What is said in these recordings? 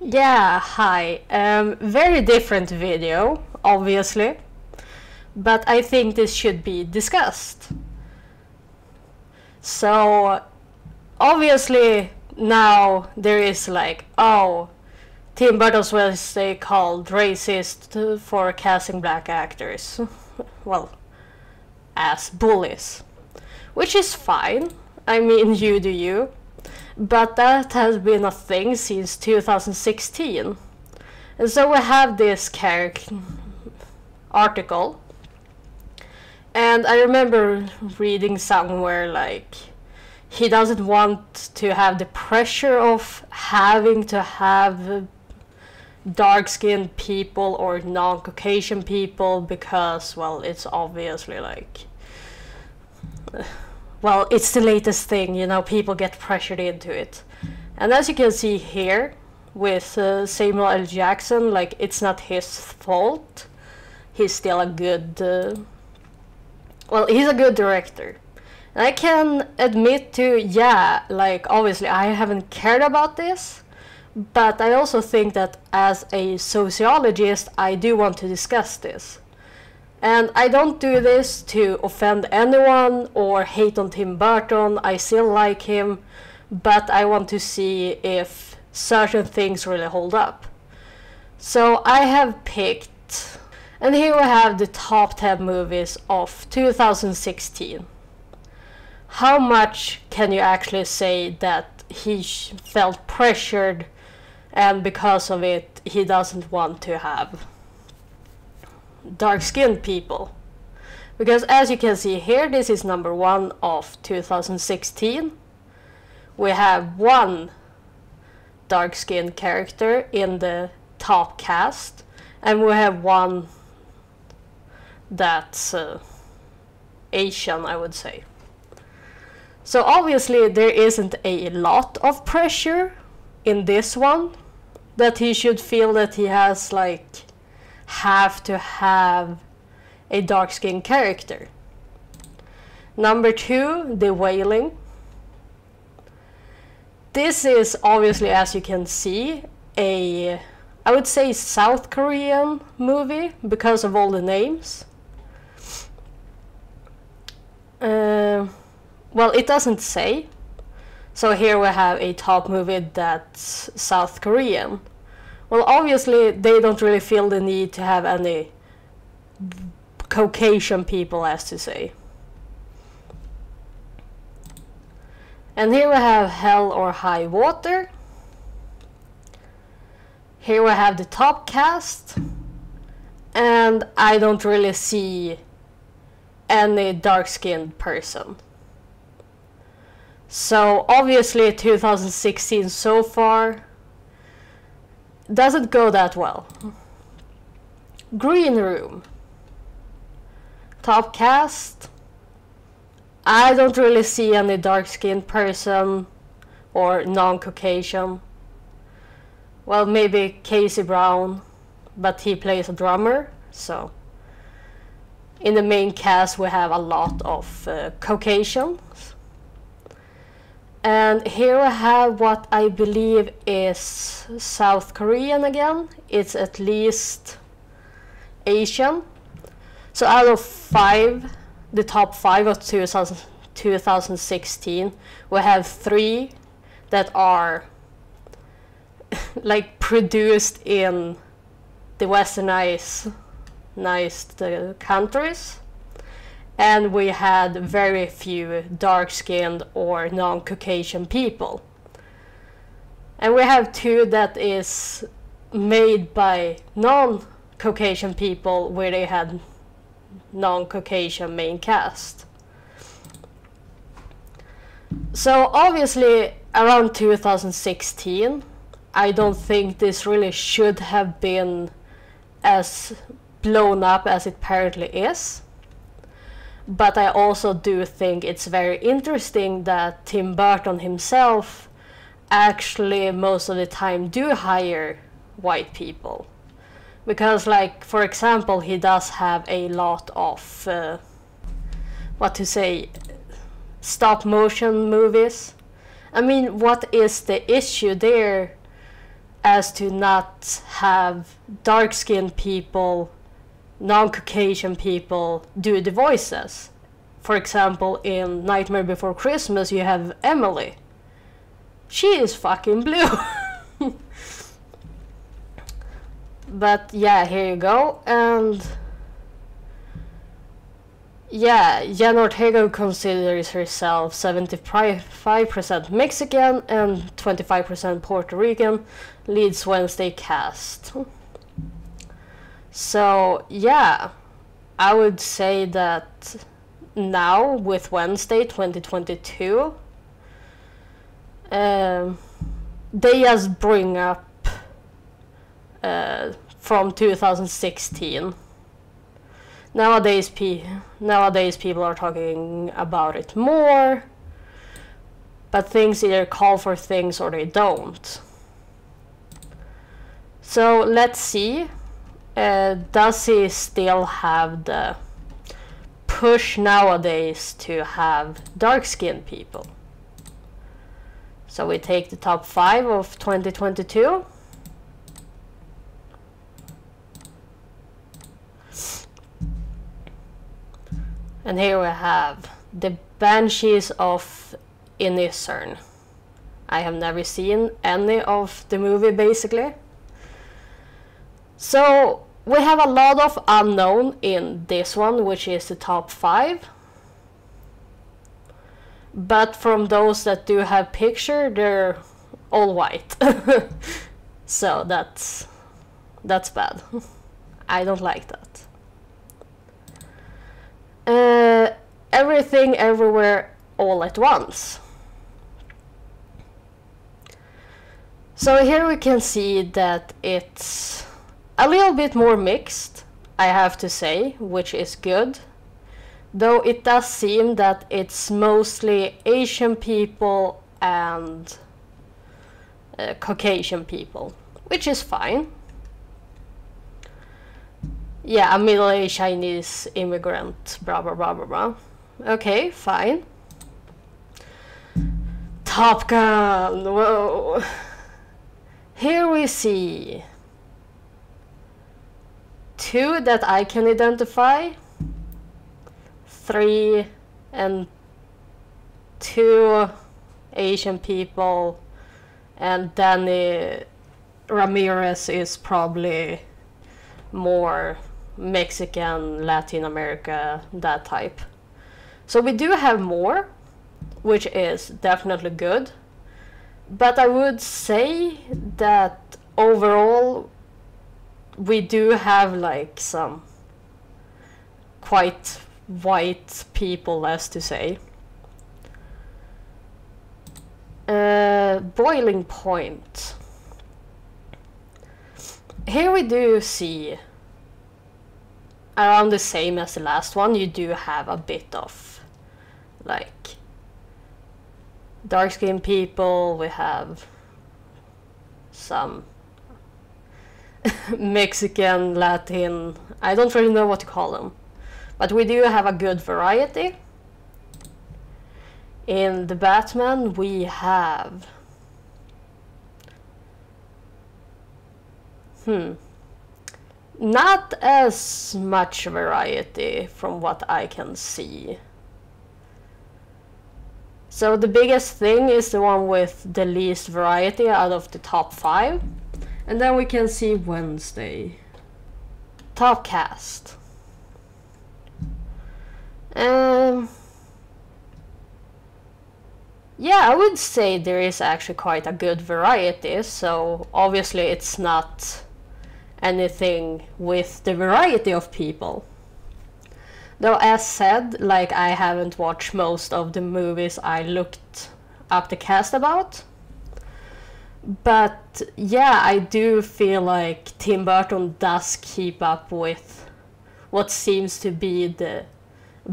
Yeah, hi. Um, very different video, obviously, but I think this should be discussed. So, obviously, now there is like, oh, Tim Burton's they called racist for casting black actors. well, as bullies. Which is fine. I mean, you do you. But that has been a thing since 2016. And so we have this character article. And I remember reading somewhere like he doesn't want to have the pressure of having to have dark skinned people or non Caucasian people because, well, it's obviously like. Well, it's the latest thing, you know, people get pressured into it. And as you can see here with uh, Samuel L. Jackson, like, it's not his fault. He's still a good. Uh, well, he's a good director. And I can admit to, yeah, like, obviously, I haven't cared about this but I also think that as a sociologist, I do want to discuss this. And I don't do this to offend anyone or hate on Tim Burton. I still like him, but I want to see if certain things really hold up. So I have picked, and here we have the top 10 movies of 2016. How much can you actually say that he felt pressured and because of it he doesn't want to have dark skinned people. Because as you can see here this is number one of 2016 we have one dark skinned character in the top cast and we have one that's uh, Asian I would say. So obviously there isn't a lot of pressure in this one that he should feel that he has like have to have a dark skinned character. Number two, The Wailing. This is obviously, as you can see, a I would say South Korean movie because of all the names. Uh, well, it doesn't say, so here we have a top movie that's South Korean. Well, obviously they don't really feel the need to have any Caucasian people, as to say. And here we have Hell or High Water. Here we have the top cast. And I don't really see any dark-skinned person. So obviously 2016 so far doesn't go that well. Green Room. Top cast. I don't really see any dark skinned person or non-Caucasian. Well, maybe Casey Brown, but he plays a drummer, so. In the main cast we have a lot of uh, Caucasians. And here I have what I believe is South Korean again. It's at least Asian. So out of five, the top five of 2000, 2016, we have three that are like produced in the westernized nice uh, countries and we had very few dark-skinned or non-Caucasian people. And we have two that is made by non-Caucasian people where they had non-Caucasian main cast. So obviously around 2016 I don't think this really should have been as blown up as it apparently is but I also do think it's very interesting that Tim Burton himself actually most of the time do hire white people. Because like for example he does have a lot of uh, what to say stop motion movies. I mean what is the issue there as to not have dark skinned people, non Caucasian people do the voices. For example, in Nightmare Before Christmas, you have Emily. She is fucking blue. but yeah, here you go. And yeah, Jenna Ortega considers herself 75% Mexican and 25% Puerto Rican, leads Wednesday cast. So, yeah, I would say that now with Wednesday 2022, um, they just bring up uh, from 2016 nowadays pe nowadays people are talking about it more but things either call for things or they don't. So let's see uh, does he still have the push nowadays to have dark skinned people so we take the top 5 of 2022 And here we have the Banshees of Inisherin. I have never seen any of the movie basically. So we have a lot of unknown in this one, which is the top five. But from those that do have picture, they're all white. so that's that's bad. I don't like that. Uh, everything, everywhere, all at once. So here we can see that it's a little bit more mixed, I have to say, which is good. Though it does seem that it's mostly Asian people and uh, Caucasian people, which is fine yeah, a middle-aged Chinese immigrant, blah, blah, blah, blah, blah. Okay, fine. Top Gun, whoa. Here we see two that I can identify, three and two Asian people, and Danny Ramirez is probably more Mexican, Latin America, that type. So we do have more, which is definitely good. But I would say that overall we do have like some quite white people, as to say. Uh, boiling point. Here we do see around the same as the last one, you do have a bit of like dark skinned people, we have some Mexican, Latin, I don't really know what to call them. But we do have a good variety. In the Batman we have Hmm not as much variety from what I can see. So the biggest thing is the one with the least variety out of the top five. And then we can see Wednesday. Top cast. Um, yeah, I would say there is actually quite a good variety, so obviously it's not anything with the variety of people. Though as said, like I haven't watched most of the movies I looked up the cast about. But yeah, I do feel like Tim Burton does keep up with what seems to be the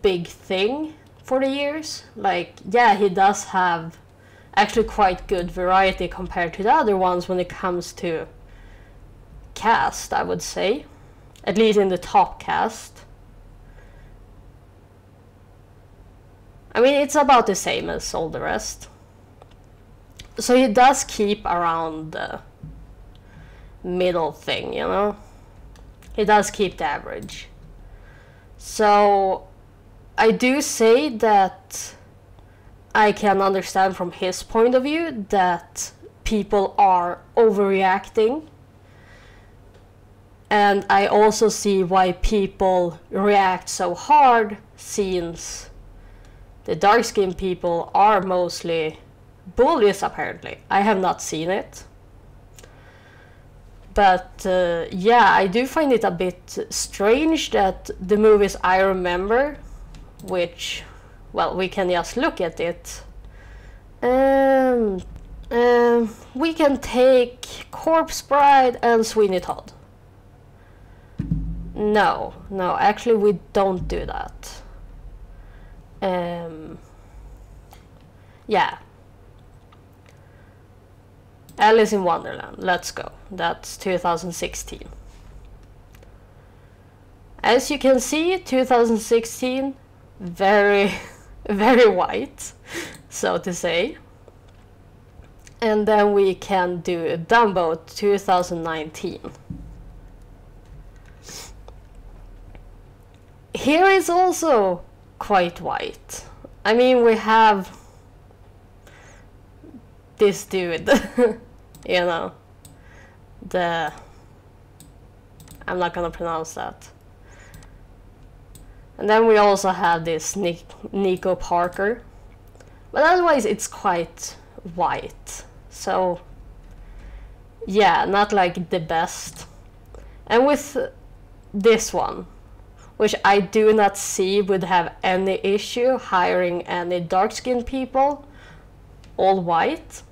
big thing for the years. Like, yeah, he does have actually quite good variety compared to the other ones when it comes to cast, I would say. At least in the top cast. I mean, it's about the same as all the rest. So he does keep around the middle thing, you know? He does keep the average. So I do say that I can understand from his point of view that people are overreacting. And I also see why people react so hard since the dark skinned people are mostly bullies apparently. I have not seen it. But uh, yeah, I do find it a bit strange that the movies I remember, which, well, we can just look at it. Um, um, we can take Corpse Bride and Sweeney Todd. No, no, actually we don't do that. Um, yeah. Alice in Wonderland, let's go. That's 2016. As you can see, 2016, very, very white, so to say. And then we can do a Dumbo 2019. Here is also quite white. I mean, we have this dude, you know, the. I'm not gonna pronounce that. And then we also have this Nick, Nico Parker. But otherwise, it's quite white. So, yeah, not like the best. And with this one, which I do not see would have any issue hiring any dark skinned people, all white.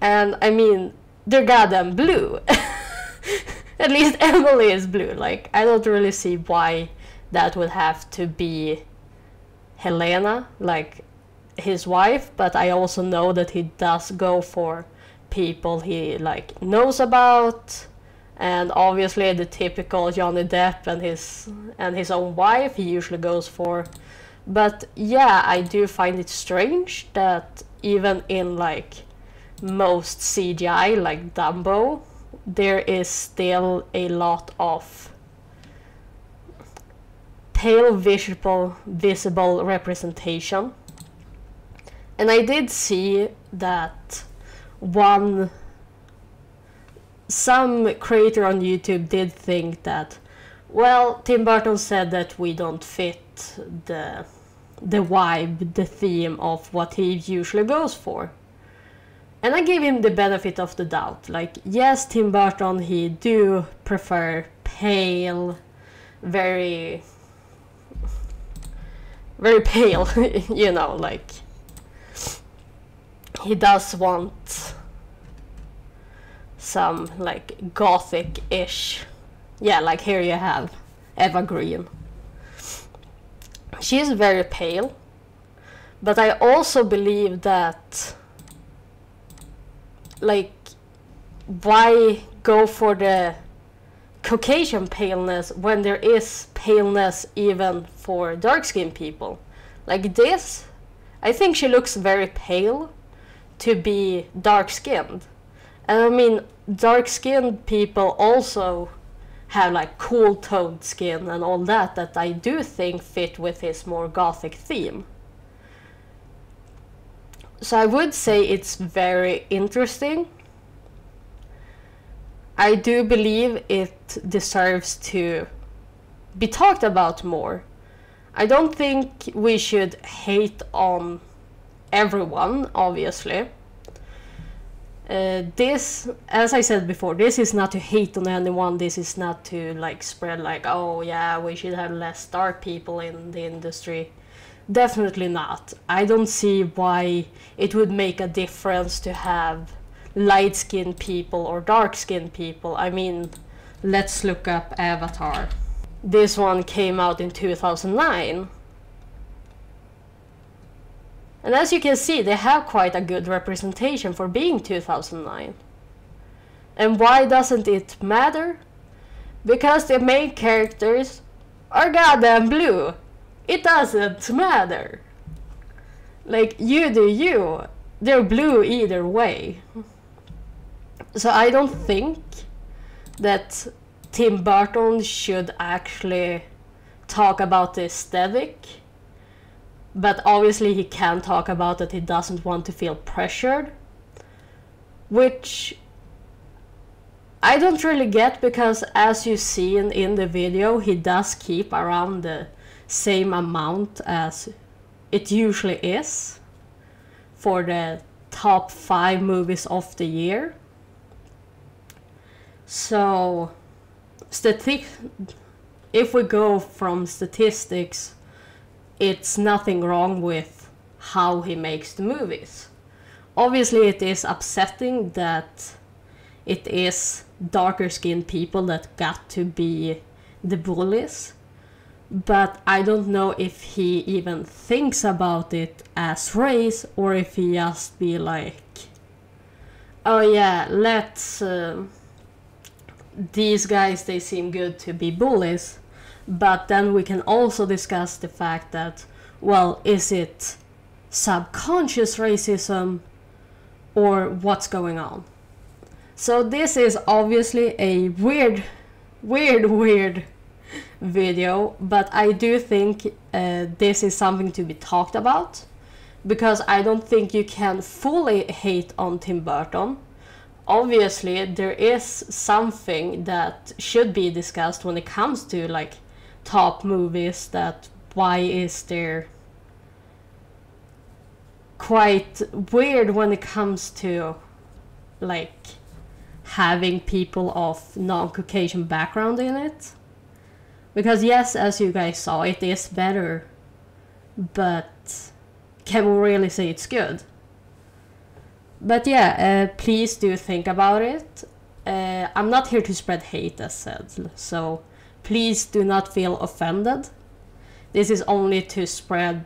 And I mean, they're goddamn blue. At least Emily is blue. Like, I don't really see why that would have to be Helena, like his wife, but I also know that he does go for people he like knows about and obviously the typical Johnny Depp and his and his own wife he usually goes for but yeah I do find it strange that even in like most CGI like Dumbo there is still a lot of pale visible visible representation and I did see that one some creator on YouTube did think that, well, Tim Burton said that we don't fit the the vibe, the theme of what he usually goes for. And I gave him the benefit of the doubt. Like, yes, Tim Burton, he do prefer pale, very, very pale, you know, like, he does want some like gothic-ish. Yeah, like here you have Eva Green. She is very pale, but I also believe that like why go for the Caucasian paleness when there is paleness even for dark skinned people? Like this, I think she looks very pale to be dark skinned. And I mean, dark skinned people also have like cool toned skin and all that that I do think fit with his more gothic theme. So I would say it's very interesting. I do believe it deserves to be talked about more. I don't think we should hate on everyone, obviously. Uh, this, as I said before, this is not to hate on anyone. This is not to like spread like, oh yeah, we should have less dark people in the industry. Definitely not. I don't see why it would make a difference to have light-skinned people or dark-skinned people. I mean, let's look up Avatar. This one came out in 2009 and as you can see, they have quite a good representation for being 2009. And why doesn't it matter? Because the main characters are goddamn blue. It doesn't matter. Like, you do you. They're blue either way. So I don't think that Tim Burton should actually talk about the aesthetic, but obviously he can talk about that he doesn't want to feel pressured, which I don't really get because as you see in, in the video, he does keep around the same amount as it usually is for the top five movies of the year. So, stati- if we go from statistics, it's nothing wrong with how he makes the movies. Obviously, it is upsetting that it is darker skinned people that got to be the bullies. But I don't know if he even thinks about it as race or if he just be like, oh yeah, let's. Uh, these guys, they seem good to be bullies. But then we can also discuss the fact that, well, is it subconscious racism or what's going on? So this is obviously a weird, weird, weird video, but I do think uh, this is something to be talked about because I don't think you can fully hate on Tim Burton. Obviously, there is something that should be discussed when it comes to like top movies that why is there quite weird when it comes to like having people of non-Caucasian background in it. Because yes, as you guys saw, it is better, but can we really say it's good? But yeah, uh, please do think about it. Uh, I'm not here to spread hate, as said, so please do not feel offended. This is only to spread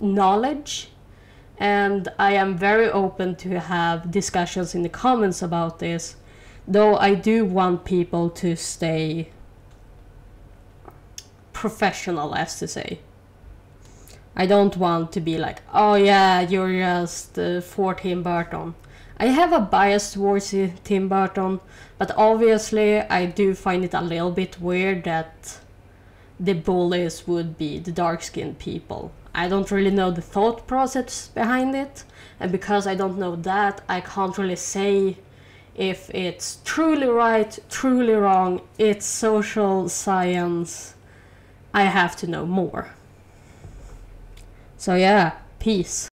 knowledge and I am very open to have discussions in the comments about this, though I do want people to stay professional, as to say. I don't want to be like, oh yeah, you're just uh, for Tim Burton. I have a bias towards Tim Burton, but obviously I do find it a little bit weird that the bullies would be the dark-skinned people. I don't really know the thought process behind it, and because I don't know that, I can't really say if it's truly right, truly wrong. It's social science. I have to know more. So yeah, peace.